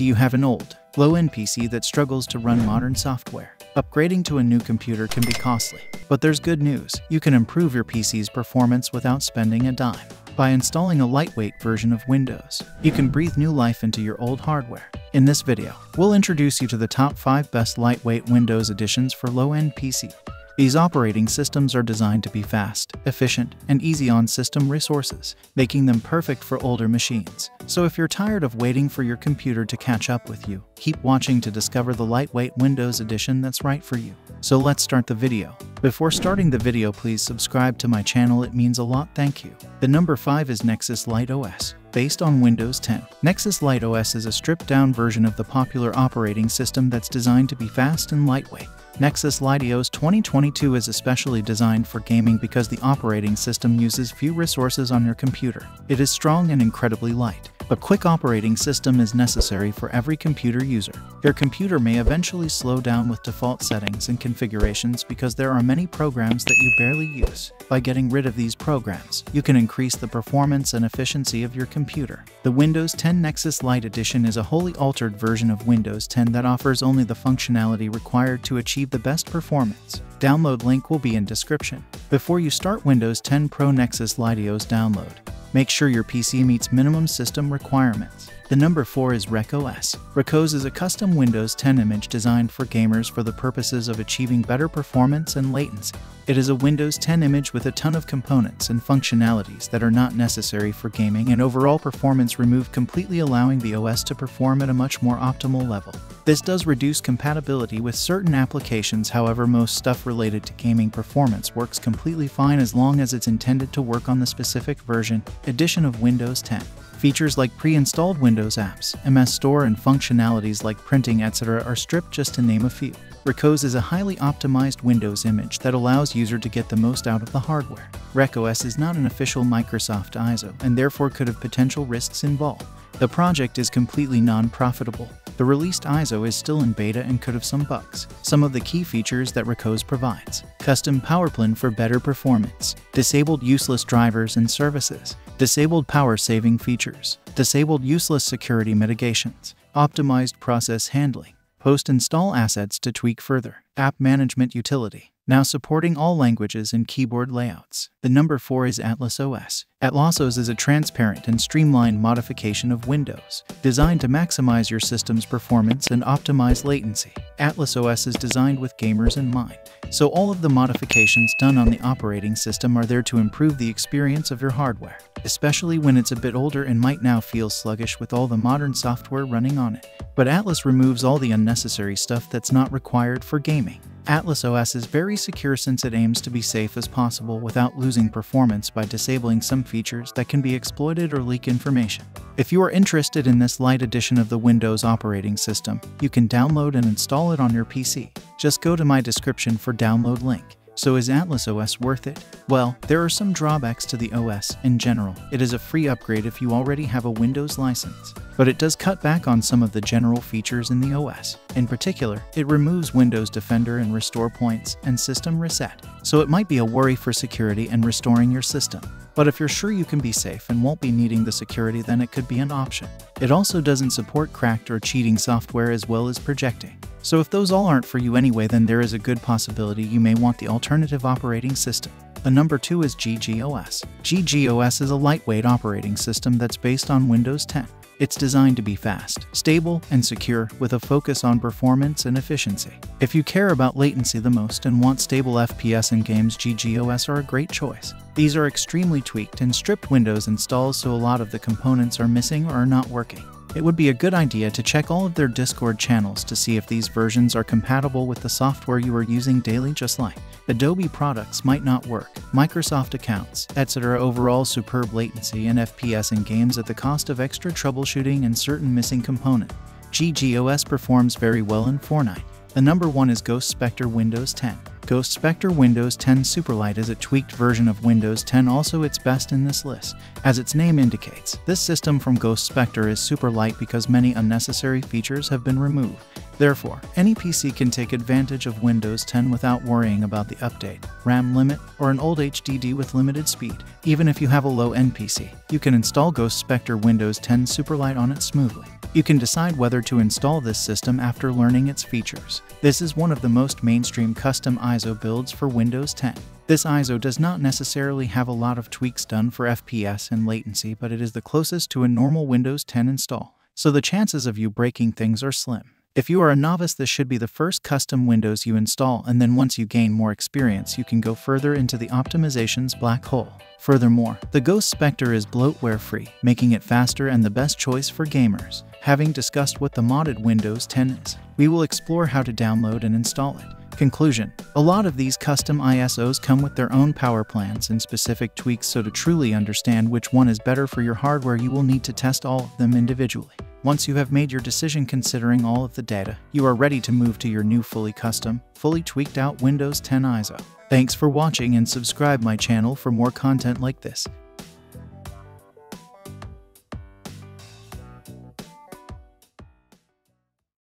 Do you have an old, low-end PC that struggles to run modern software? Upgrading to a new computer can be costly, but there's good news. You can improve your PC's performance without spending a dime. By installing a lightweight version of Windows, you can breathe new life into your old hardware. In this video, we'll introduce you to the top 5 best lightweight Windows editions for low-end PC. These operating systems are designed to be fast, efficient, and easy on system resources, making them perfect for older machines. So if you're tired of waiting for your computer to catch up with you, keep watching to discover the lightweight Windows edition that's right for you. So let's start the video. Before starting the video please subscribe to my channel it means a lot thank you. The number 5 is Nexus Lite OS. Based on Windows 10, Nexus Lite OS is a stripped-down version of the popular operating system that's designed to be fast and lightweight. Nexus Lite OS 2022 is especially designed for gaming because the operating system uses few resources on your computer. It is strong and incredibly light. A quick operating system is necessary for every computer user. Your computer may eventually slow down with default settings and configurations because there are many programs that you barely use. By getting rid of these programs, you can increase the performance and efficiency of your computer. The Windows 10 Nexus Lite Edition is a wholly altered version of Windows 10 that offers only the functionality required to achieve the best performance. Download link will be in description. Before you start Windows 10 Pro Nexus Lite download, Make sure your PC meets minimum system requirements. The number 4 is RecOS. RecOS is a custom Windows 10 image designed for gamers for the purposes of achieving better performance and latency. It is a Windows 10 image with a ton of components and functionalities that are not necessary for gaming and overall performance removed completely allowing the OS to perform at a much more optimal level. This does reduce compatibility with certain applications however most stuff related to gaming performance works completely fine as long as it's intended to work on the specific version, edition of Windows 10. Features like pre-installed Windows apps, MS Store, and functionalities like printing, etc. are stripped just to name a few. RecOS is a highly optimized Windows image that allows user to get the most out of the hardware. RecOS is not an official Microsoft ISO and therefore could have potential risks involved. The project is completely non-profitable. The released ISO is still in beta and could have some bugs. Some of the key features that RecOS provides. Custom PowerPlan for better performance. Disabled useless drivers and services. Disabled power saving features. Disabled useless security mitigations. Optimized process handling. Post-install assets to tweak further. App management utility. Now supporting all languages and keyboard layouts. The number 4 is Atlas OS. Atlas OS is a transparent and streamlined modification of Windows, designed to maximize your system's performance and optimize latency. Atlas OS is designed with gamers in mind, so all of the modifications done on the operating system are there to improve the experience of your hardware, especially when it's a bit older and might now feel sluggish with all the modern software running on it. But Atlas removes all the unnecessary stuff that's not required for gaming. Atlas OS is very secure since it aims to be safe as possible without losing performance by disabling some features that can be exploited or leak information. If you are interested in this light edition of the Windows operating system, you can download and install it on your PC. Just go to my description for download link. So is Atlas OS worth it? Well, there are some drawbacks to the OS in general. It is a free upgrade if you already have a Windows license, but it does cut back on some of the general features in the OS. In particular, it removes Windows Defender and restore points and system reset, so it might be a worry for security and restoring your system. But if you're sure you can be safe and won't be needing the security then it could be an option. It also doesn't support cracked or cheating software as well as projecting. So if those all aren't for you anyway, then there is a good possibility you may want the alternative operating system. The number 2 is GGOS. GGOS is a lightweight operating system that's based on Windows 10. It's designed to be fast, stable, and secure with a focus on performance and efficiency. If you care about latency the most and want stable FPS in games, GGOS are a great choice. These are extremely tweaked and stripped Windows installs so a lot of the components are missing or are not working. It would be a good idea to check all of their Discord channels to see if these versions are compatible with the software you are using daily just like Adobe products might not work, Microsoft accounts, etc. Overall superb latency and FPS in games at the cost of extra troubleshooting and certain missing component. GGOS performs very well in Fortnite. The number one is Ghost Spectre Windows 10. Ghost Spectre Windows 10 Superlite is a tweaked version of Windows 10 also its best in this list. As its name indicates, this system from Ghost Spectre is super light because many unnecessary features have been removed. Therefore, any PC can take advantage of Windows 10 without worrying about the update, RAM limit, or an old HDD with limited speed. Even if you have a low-end PC, you can install Ghost Spectre Windows 10 Superlite on it smoothly. You can decide whether to install this system after learning its features. This is one of the most mainstream custom ISO builds for Windows 10. This ISO does not necessarily have a lot of tweaks done for FPS and latency, but it is the closest to a normal Windows 10 install, so the chances of you breaking things are slim. If you are a novice, this should be the first custom Windows you install, and then once you gain more experience, you can go further into the optimization's black hole. Furthermore, the Ghost Spectre is bloatware free, making it faster and the best choice for gamers. Having discussed what the modded Windows 10 is, we will explore how to download and install it. Conclusion A lot of these custom ISOs come with their own power plans and specific tweaks, so to truly understand which one is better for your hardware, you will need to test all of them individually. Once you have made your decision considering all of the data, you are ready to move to your new fully custom, fully tweaked out Windows 10 ISO. Thanks for watching and subscribe my channel for more content like this.